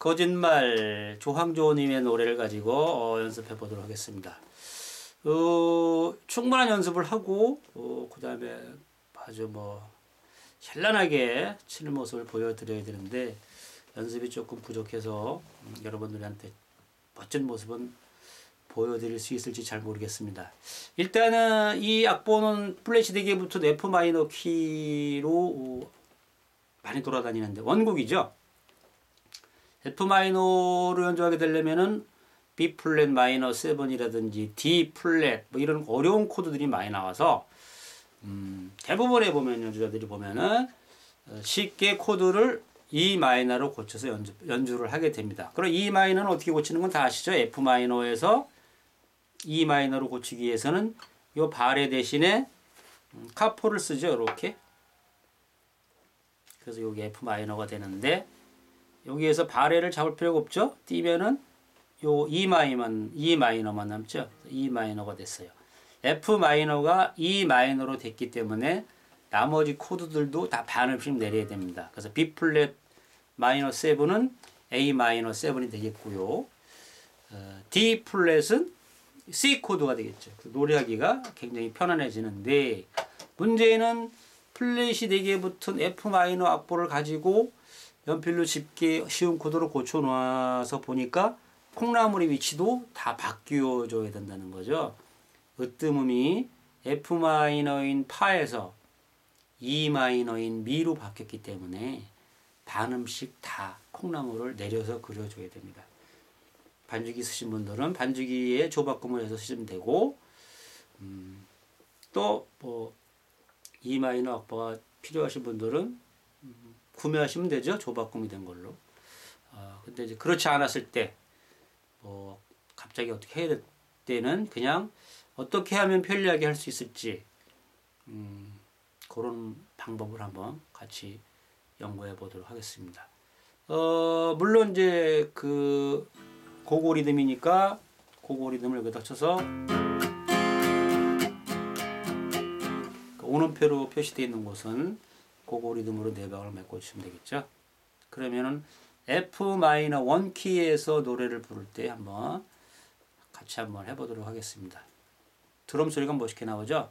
거짓말 조항조님의 노래를 가지고 어, 연습해 보도록 하겠습니다. 어, 충분한 연습을 하고 어, 그 다음에 아주 뭐 현란하게 치는 모습을 보여드려야 되는데 연습이 조금 부족해서 음, 여러분들한테 멋진 모습은 보여드릴 수 있을지 잘 모르겠습니다. 일단은 이 악보는 플랫이 네 개 붙은 F 마이너 키로 어, 많이 돌아다니는데 원곡이죠. F 마이너로 연주하게 되려면은 B 플랫 마이너 7이라든지 D 플랫 뭐 이런 어려운 코드들이 많이 나와서 음, 대부분의 보면 연주자들이 보면은 어, 쉽게 코드를 E 마이너로 고쳐서 연주, 연주를 하게 됩니다. 그럼 E 마이너는 어떻게 고치는 건 다 아시죠? F 마이너에서 E 마이너로 고치기 위해서는 요 발의 대신에 음, 카포를 쓰죠. 이렇게. 그래서 여기 F 마이너가 되는데 여기에서 barre를 잡을 필요가 없죠. 띄면은 요 E 마이만 E 마이너만 남죠. E 마이너가 됐어요. F 마이너가 E 마이너로 됐기 때문에 나머지 코드들도 다 반음씩 내려야 됩니다. 그래서 B 플랫 마이너 7은 A 마이너 7이 되겠고요. 어, D 플랫은 C 코드가 되겠죠. 노래하기가 굉장히 편안해지는데 문제는 플랫이 4개 붙은 F 마이너 악보를 가지고 연필로 집게 쉬운 코드로 고쳐 놓아서 보니까 콩나물의 위치도 다 바뀌어 줘야 된다는 거죠. 으뜸음이 F 마이너인 파에서 E 마이너인 미로 바뀌었기 때문에 반음씩 다 콩나물을 내려서 그려줘야 됩니다. 반주기 쓰신 분들은 반주기에 조바꿈을 해서 쓰시면 되고 음, 또뭐 E 마이너 악보가 필요하신 분들은 음, 구매하시면 되죠. 조바꿈이 된 걸로. 어, 근데 이제 그렇지 않았을 때 뭐 갑자기 어떻게 해야 될 때는 그냥 어떻게 하면 편리하게 할 수 있을지 음, 그런 방법을 한번 같이 연구해 보도록 하겠습니다. 어, 물론 이제 그 고고 리듬이니까 고고 리듬을 여기다 쳐서 그 오음표로 표시되어 있는 곳은 고고 리듬으로 네 방을 메꿔주시면 되겠죠. 그러면은 F 마이너 원 키에서 노래를 부를 때 한번 같이 한번 해보도록 하겠습니다. 드럼 소리가 멋있게 나오죠?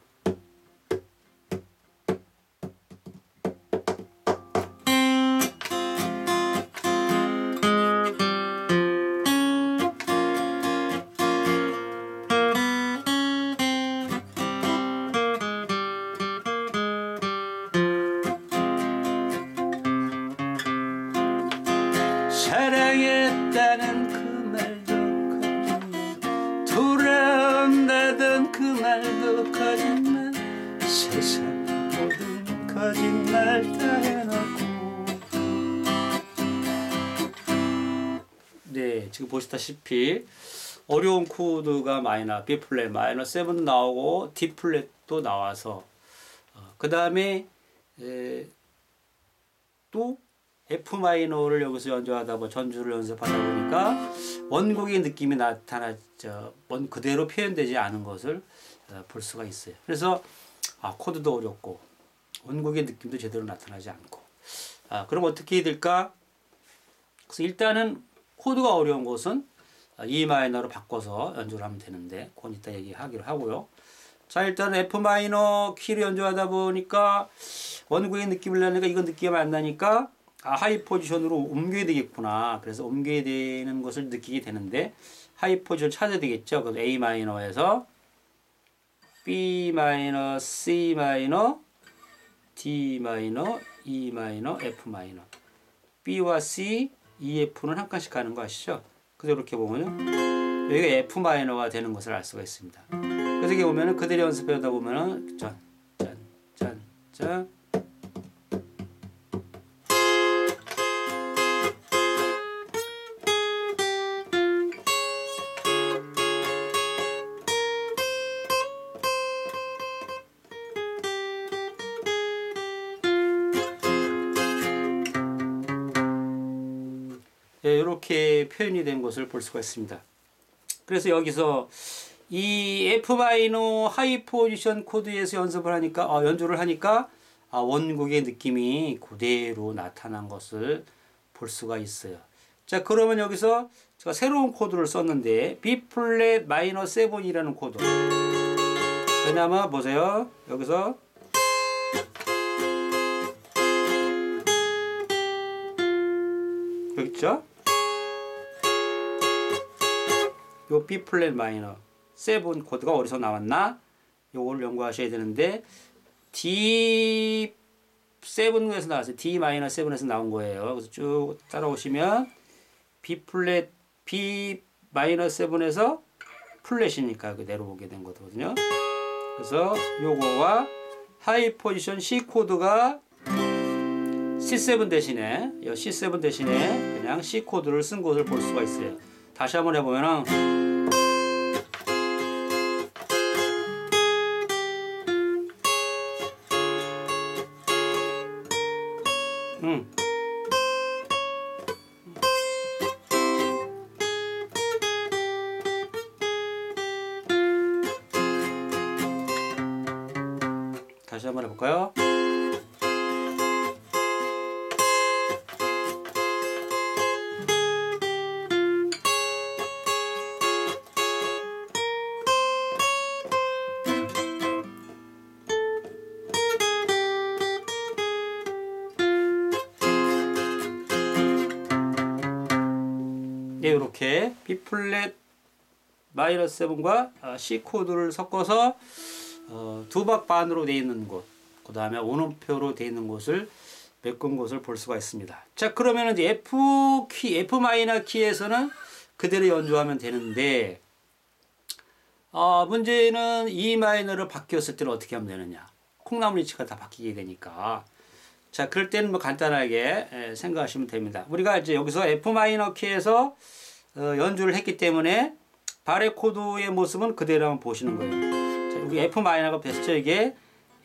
지금 보시다시피 어려운 코드가 마이너 B 플랫 마이너 7 나오고 D 플랫도 나와서 어, 그 다음에 또 F 마이너를 여기서 연주하다 뭐 전주를 연습하다 보니까 원곡의 느낌이 나타나죠. 원 그대로 표현되지 않은 것을 어, 볼 수가 있어요. 그래서 아, 코드도 어렵고 원곡의 느낌도 제대로 나타나지 않고 아, 그럼 어떻게 될까? 그래서 일단은 코드가 어려운 것은 E 마이너로 바꿔서 연주를 하면 되는데 그건 이따 얘기하기로 하고요. 자 일단 F 마이너 키를 연주하다 보니까 원곡의 느낌을 나니까 이건 느낌이 안 나니까 아, high position으로 옮겨야 되겠구나. 그래서 옮겨야 되는 것을 느끼게 되는데 high position 찾아야 되겠죠. 그래서 A 마이너에서 B 마이너, C 마이너, D 마이너, E 마이너, F 마이너. B와 C, E, F는 한 칸씩 가는 거 아시죠? 그래서 이렇게 보면은 여기가 F 마이너가 되는 것을 알 수가 있습니다. 그래서 이게 보면은 그대로 연습하다 보면은 짠, 짠, 짠, 짠. 이렇게 표현이 된 것을 볼 수가 있습니다. 그래서 여기서 이 F 마이너 high position 코드에서 연습을 하니까 어, 연주를 하니까 아, 원곡의 느낌이 그대로 나타난 것을 볼 수가 있어요. 자 그러면 여기서 제가 새로운 코드를 썼는데 B 플랫 마이너 7이라는 코드. 왜냐면 보세요. 여기서 여기 있죠? 요 B 플랫 마이너 7 코드가 어디서 나왔나? 요걸 연구하셔야 되는데 D 7에서 나왔어요. D 마이너 7에서 나온 거예요. 그래서 쭉 따라오시면 B 플랫 B 마이너 7에서 플랫이니까 그 내려오게 된 거거든요. 그래서 요거와 high position C 코드가 C7 대신에 이 C7 대신에 그냥 C 코드를 쓴 것을 볼 수가 있어요. 다시 한번 해보면은 음. 다시 한번 해볼까요? 이렇게 B 플랫 마이너 7과 아, C 코드를 섞어서 어, 두박 반으로 되어 있는 곳, 그 다음에 온음표로 되어 있는 곳을 메꾼 곳을 볼 수가 있습니다. 자, 그러면 이제 F 키, F 마이너 키에서는 그대로 연주하면 되는데, 어, 문제는 E 마이너를 바뀌었을 때는 어떻게 하면 되느냐. 콩나물 위치가 다 바뀌게 되니까. 자, 그럴 때는 뭐 간단하게 에, 생각하시면 됩니다. 우리가 이제 여기서 F 마이너 키에서 어, 연주를 했기 때문에 barre 코드의 모습은 그대로 한번 보시는 거예요. 자, 여기 F 마이너가 베스트 이게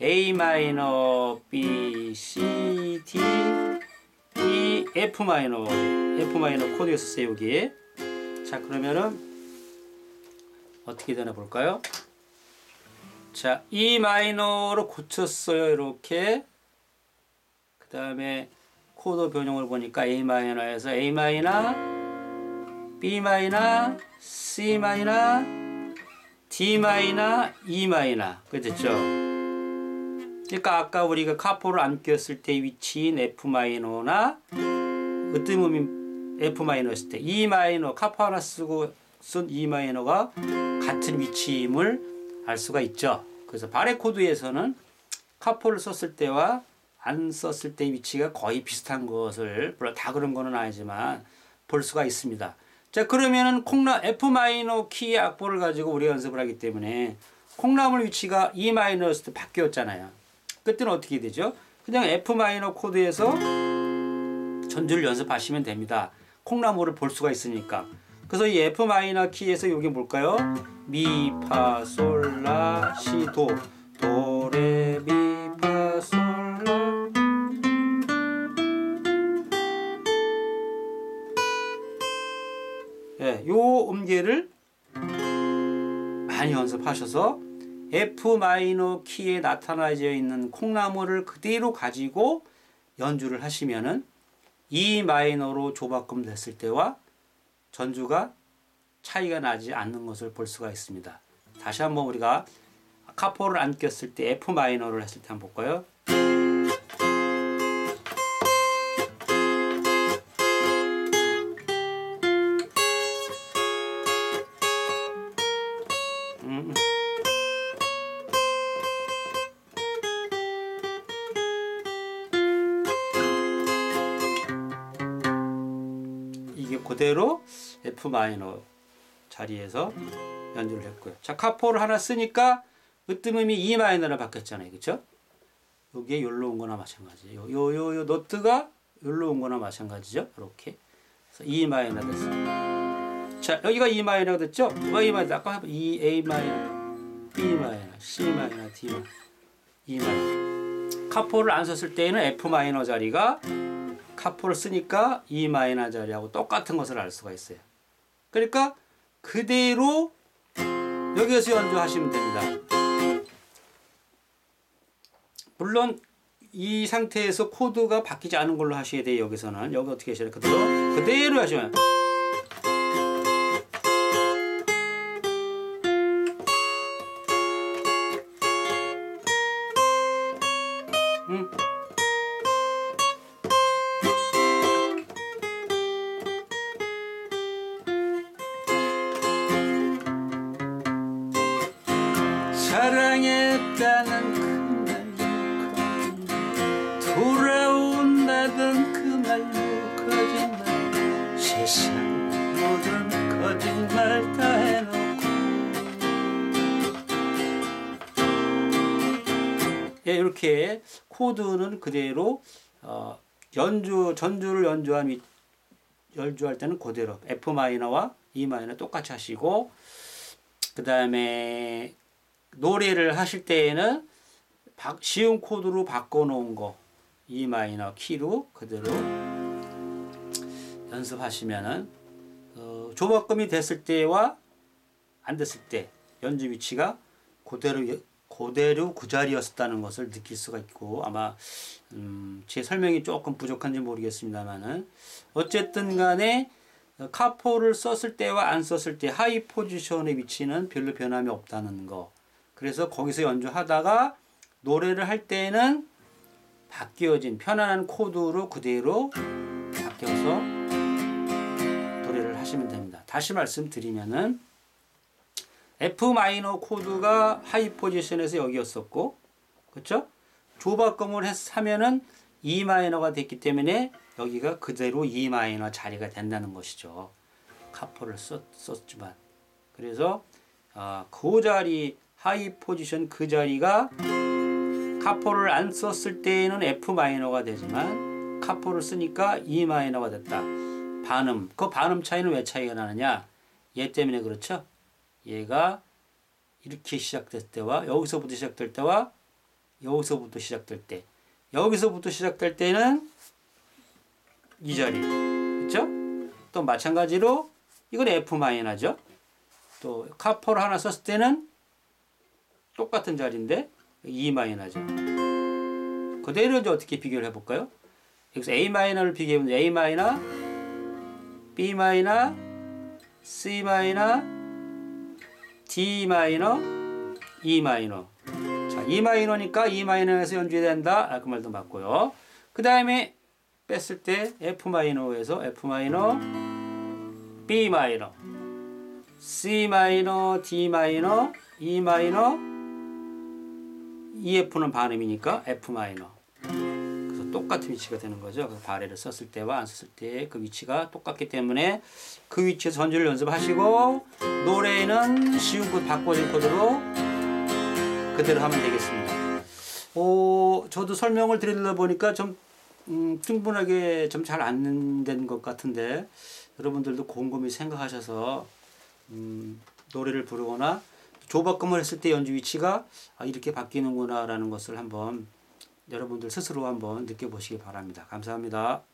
A 마이너, B, C, D, E, F 마이너, F 마이너 코드였었어요 여기. 자 그러면은 어떻게 되나 볼까요? 자 E 마이너로 고쳤어요 이렇게. 그 다음에 코드 변형을 보니까 A 마이너에서 A 마이너, B 마이너, C 마이너, D 마이너, E 마이너. 그 됐죠? 그러니까 아까 우리가 카포를 안 꼈을 때 위치인 F 마이너나 으뜸음이 F 마이너였을 때 E 마이너 카포 하나 쓰고 쓴 E 마이너가 같은 위치임을 알 수가 있죠. 그래서 barre 코드에서는 카포를 썼을 때와 안 썼을 때 위치가 거의 비슷한 것을 물론 다 그런 거는 아니지만 볼 수가 있습니다. 자 그러면은 콩나 F 마이너 키의 악보를 가지고 우리가 연습을 하기 때문에 콩나물 위치가 E 마이너였을 때 바뀌었잖아요. 그때는 어떻게 되죠? 그냥 F 마이너 코드에서 전주를 연습하시면 됩니다. 콩나물을 볼 수가 있으니까. 그래서 이 F 마이너 키에서 이게 뭘까요? 미, 파, 솔, 라, 시, 도. 도, 요 음계를 많이 연습하셔서 F 마이너 키에 나타나져 있는 콩나물을 그대로 가지고 연주를 하시면은 E 마이너로 조바꿈 됐을 때와 전주가 차이가 나지 않는 것을 볼 수가 있습니다. 다시 한번 우리가 카포를 안 꼈을 때 F 마이너를 했을 때 한번 볼까요? 그대로 F 마이너 자리에서 연주를 했고요. 자, 카포를 하나 쓰니까 으뜸음이 E 마이너로 바뀌었잖아요. 그렇죠? 여기에 여기로 온 거나 마찬가지예요. 요 요 요 note가 여기로 온 거나 마찬가지죠. 이렇게. 그래서 E 마이너 됐어요. 자, 여기가 E 마이너가 됐죠? 뭐 E 마이너 아까. E A 마이너, B 마이너, C 마이너, D 마이너, E 마이너. 카포를 안 썼을 때에는 F 마이너 자리가 카포를 쓰니까 E 마이너 자리하고 똑같은 것을 알 수가 있어요. 그러니까 그대로 여기에서 연주하시면 됩니다. 물론 이 상태에서 코드가 바뀌지 않은 걸로 하셔야 돼요. 여기서는 여기 어떻게 하셔야 돼요? 그대로 그대로 하시면 예, 이렇게 코드는 그대로 어, 연주 전주를 연주한 위, 연주할 때는 그대로 F 마이너와 E 마이너 똑같이 하시고 그 다음에 노래를 하실 때에는 바, 쉬운 코드로 바꿔놓은 거 E 마이너 키로 그대로 연습하시면은 어, 조박금이 됐을 때와 안 됐을 때 연주 위치가 그대로 여- 그대로 그 자리였다는 것을 느낄 수가 있고 아마 음, 제 설명이 조금 부족한지 모르겠습니다만은 어쨌든 간에 어, 카포를 썼을 때와 안 썼을 때 high position의 위치는 별로 변함이 없다는 거. 그래서 거기서 연주하다가 노래를 할 때는 바뀌어진 편안한 코드로 그대로 바뀌어서 노래를 하시면 됩니다. 다시 말씀드리면은 F 마이너 코드가 high 포지션에서 여기였었고, 그렇죠? 조바꿈을 했, 하면은 E 마이너가 됐기 때문에 여기가 그대로 E 마이너 자리가 된다는 것이죠. 카포를 썼, 썼지만 그래서 아, 그 자리 high 포지션 그 자리가 카포를 안 썼을 때에는 F 마이너가 되지만 카포를 쓰니까 E 마이너가 됐다. 반음 그 반음 차이는 왜 차이가 나느냐? 얘 때문에 그렇죠. 얘가 이렇게 시작될 때와 여기서부터 시작될 때와 여기서부터 시작될 때 여기서부터 시작될 때는 이 자리 그렇죠? 또 마찬가지로 이건 F 마이너죠. 또 카포를 하나 썼을 때는 똑같은 자리인데 E 마이너죠. 그대로 이제 어떻게 비교를 해볼까요? 여기서 A 마이너를 비교해보면 A 마이너, B 마이너, C 마이너, D 마이너, E 마이너. 자, E 마이너니까 E 마이너에서 연주해야 된다. 아, 그 말도 맞고요. 그 다음에 뺐을 때 F 마이너에서 F 마이너, B 마이너, C 마이너, D 마이너, E 마이너, EF는 반음이니까 F 마이너. 똑같은 위치가 되는 거죠. 그 barre를 썼을 때와 안 썼을 때 그 위치가 똑같기 때문에 그 위치에서 전주를 연습하시고 노래는 쉬운 코드 바꿔진 코드로 그대로 하면 되겠습니다. 오, 저도 설명을 드리려 보니까 좀 음, 충분하게 좀 잘 안 된 것 같은데 여러분들도 곰곰이 생각하셔서 음, 노래를 부르거나 조바꿈을 했을 때 연주 위치가 아, 이렇게 바뀌는구나라는 것을 한번 여러분들 스스로 한번 느껴보시기 바랍니다. 감사합니다.